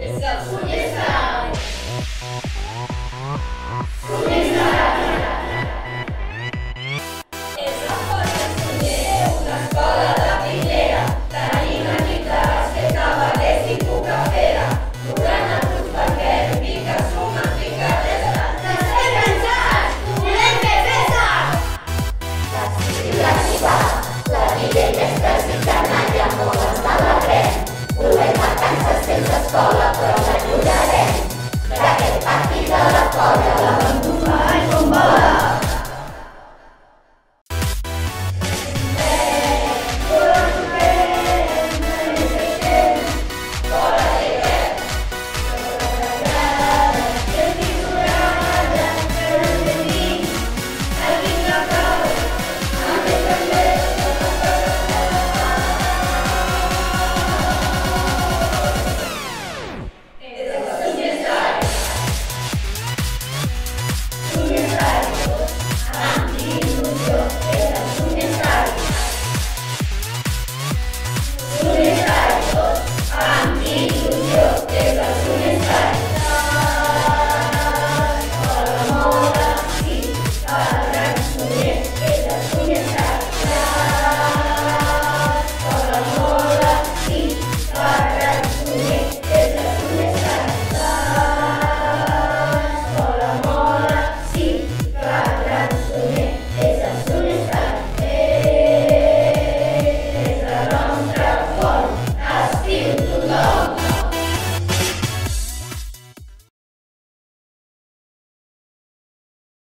It's a.